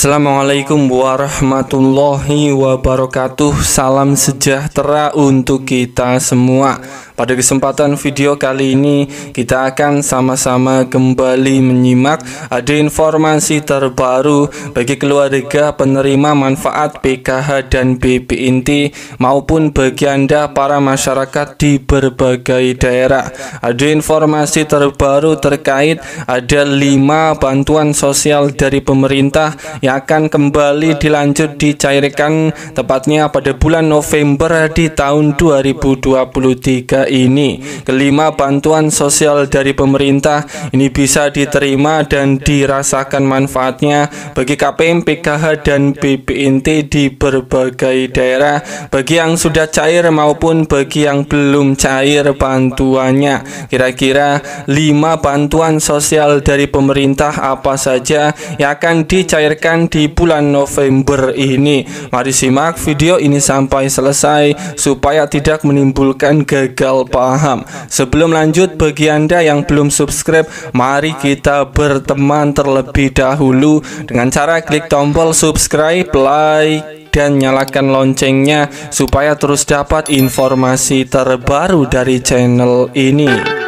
Assalamualaikum warahmatullahi wabarakatuh. Salam sejahtera untuk kita semua. Pada kesempatan video kali ini Kita akan sama-sama kembali menyimak. Ada informasi terbaru Bagi keluarga penerima manfaat PKH dan BPNT Maupun bagi anda para masyarakat di berbagai daerah. Ada informasi terbaru terkait Ada lima bantuan sosial dari pemerintah yang akan kembali dilanjut dicairkan tepatnya pada bulan November di tahun 2023 ini. Kelima bantuan sosial dari pemerintah ini bisa diterima dan dirasakan manfaatnya bagi KPM, PKH dan BPNT di berbagai daerah bagi yang sudah cair maupun bagi yang belum cair bantuannya. Kira-kira lima bantuan sosial dari pemerintah apa saja yang akan dicairkan di bulan November ini. Mari simak video ini sampai selesai supaya tidak menimbulkan gagal paham. Sebelum lanjut bagi Anda yang belum subscribe, mari kita berteman terlebih dahulu dengan cara klik tombol subscribe, like, dan nyalakan loncengnya supaya terus dapat informasi terbaru dari channel ini.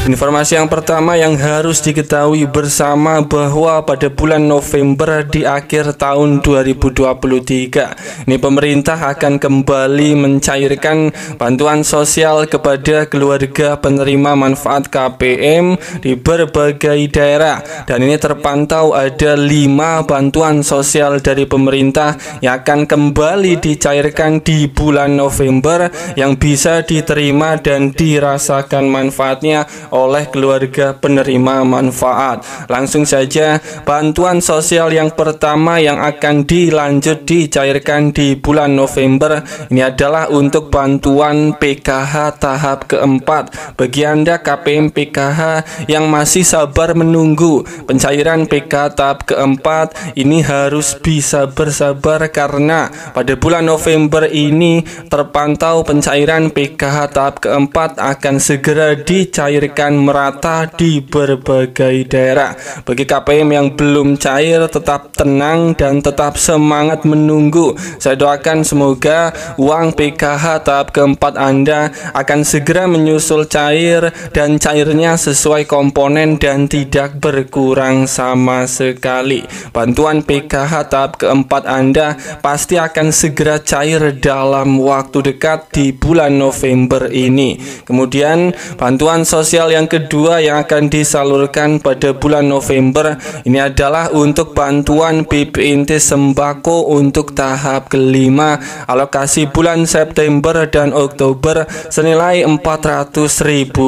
Informasi yang pertama yang harus diketahui bersama bahwa pada bulan November di akhir tahun 2023 ini pemerintah akan kembali mencairkan bantuan sosial kepada keluarga penerima manfaat KPM di berbagai daerah. Dan ini terpantau ada lima bantuan sosial dari pemerintah yang akan kembali dicairkan di bulan November yang bisa diterima dan dirasakan manfaatnya oleh keluarga penerima manfaat. Langsung saja, bantuan sosial yang pertama yang akan dilanjut dicairkan di bulan November ini adalah untuk bantuan PKH tahap keempat. Bagi Anda KPM PKH yang masih sabar menunggu pencairan PKH tahap keempat, ini harus bisa bersabar karena pada bulan November ini terpantau pencairan PKH tahap keempat akan segera dicairkan akan merata di berbagai daerah. Bagi KPM yang belum cair, tetap tenang dan tetap semangat menunggu. Saya doakan semoga uang PKH tahap keempat Anda akan segera menyusul cair dan cairnya sesuai komponen dan tidak berkurang sama sekali. Bantuan PKH tahap keempat Anda pasti akan segera cair dalam waktu dekat di bulan November ini. Kemudian bantuan sosial yang kedua yang akan disalurkan pada bulan November ini adalah untuk bantuan BPNT sembako untuk tahap kelima alokasi bulan September dan Oktober senilai Rp400.000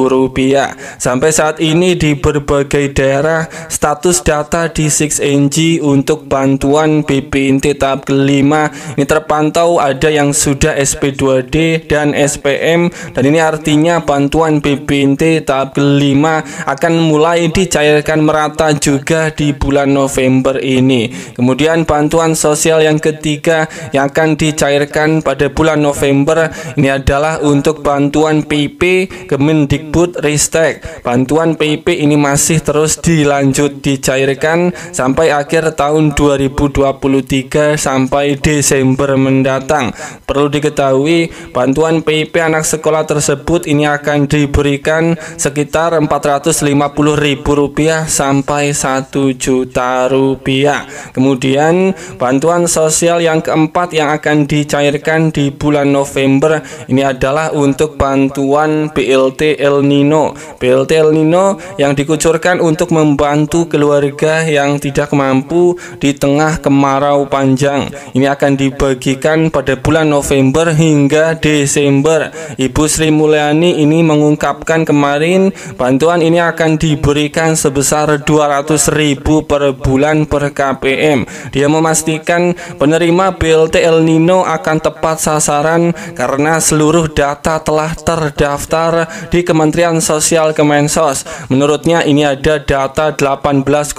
sampai saat ini di berbagai daerah status data di 6NG untuk bantuan BPNT tahap kelima ini terpantau ada yang sudah SP2D dan SPM dan ini artinya bantuan BPNT tahap kelima akan mulai dicairkan merata juga di bulan November ini. Kemudian bantuan sosial yang ketiga yang akan dicairkan pada bulan November ini adalah untuk bantuan PP Kemendikbud Ristek. Bantuan PP ini masih terus dilanjut dicairkan sampai akhir tahun 2023 sampai Desember mendatang. Perlu diketahui bantuan PP anak sekolah tersebut ini akan diberikan sekitar sekitar Rp450.000 sampai 1 juta rupiah. Kemudian bantuan sosial yang keempat yang akan dicairkan di bulan November ini adalah untuk bantuan BLT El Nino. BLT El Nino yang dikucurkan untuk membantu keluarga yang tidak mampu di tengah kemarau panjang. Ini akan dibagikan pada bulan November hingga Desember. Ibu Sri Mulyani ini mengungkapkan kemarin Bantuan ini akan diberikan sebesar 200.000 per bulan per KPM. Dia memastikan penerima BLT El Nino akan tepat sasaran karena seluruh data telah terdaftar di Kementerian Sosial Kemensos. Menurutnya ini ada data 18,8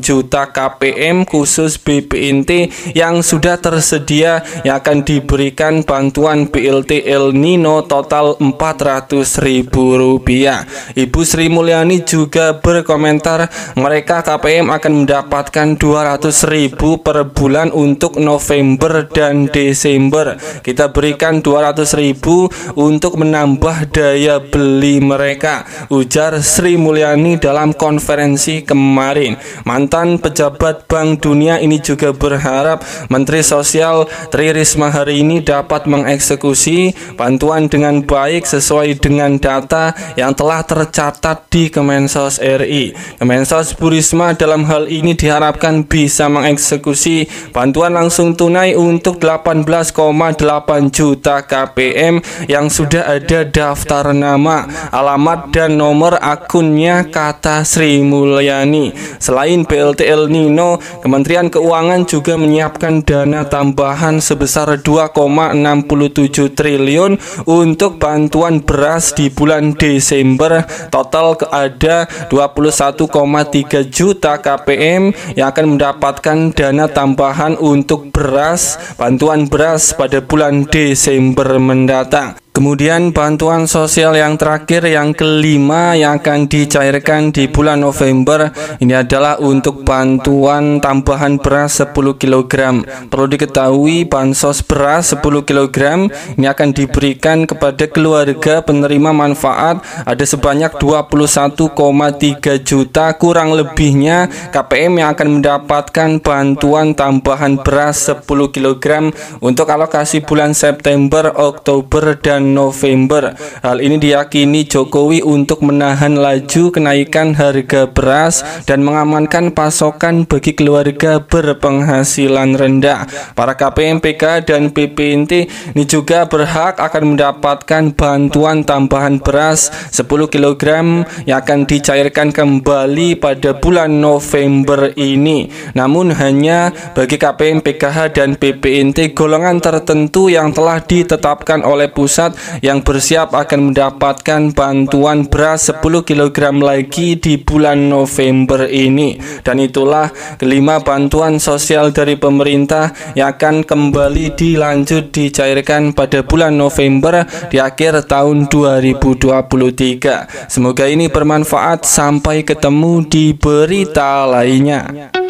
juta KPM khusus BPNT yang sudah tersedia yang akan diberikan bantuan BLT El Nino total 400.000 rupiah. Ibu Sri Mulyani juga berkomentar mereka KPM akan mendapatkan 200 ribu per bulan untuk November dan Desember. Kita berikan 200 ribu untuk menambah daya beli mereka, ujar Sri Mulyani dalam konferensi kemarin. Mantan pejabat Bank Dunia ini juga berharap Menteri Sosial Tri Risma hari ini dapat mengeksekusi bantuan dengan baik sesuai dengan data yang telah tercatat di Kemensos RI. Kemensos Burisma dalam hal ini diharapkan bisa mengeksekusi bantuan langsung tunai untuk 18,8 juta KPM yang sudah ada daftar nama, alamat dan nomor akunnya kata Sri Mulyani. Selain BLT El Nino, Kementerian Keuangan juga menyiapkan dana tambahan sebesar 2,67 triliun untuk bantuan beras di bulan Desember total ada 21,3 juta KPM yang akan mendapatkan dana tambahan untuk beras bantuan beras pada bulan Desember mendatang Kemudian bantuan sosial yang terakhir yang kelima yang akan dicairkan di bulan November ini adalah untuk bantuan tambahan beras 10 kg. Perlu diketahui bansos beras 10 kg ini akan diberikan kepada keluarga penerima manfaat ada sebanyak 21,3 juta kurang lebihnya KPM yang akan mendapatkan bantuan tambahan beras 10 kg untuk alokasi bulan September, Oktober dan November. Hal ini diyakini Jokowi untuk menahan laju kenaikan harga beras dan mengamankan pasokan bagi keluarga berpenghasilan rendah. Para KPM PK dan PPNT ini juga berhak akan mendapatkan bantuan tambahan beras 10 kg yang akan dicairkan kembali pada bulan November ini. Namun hanya bagi KPM PKH dan PPNT golongan tertentu yang telah ditetapkan oleh pusat yang bersiap akan mendapatkan bantuan beras 10 kg lagi di bulan November ini. Dan itulah kelima bantuan sosial dari pemerintah yang akan kembali dilanjut dicairkan pada bulan November di akhir tahun 2023 semoga ini bermanfaat. Sampai ketemu di berita lainnya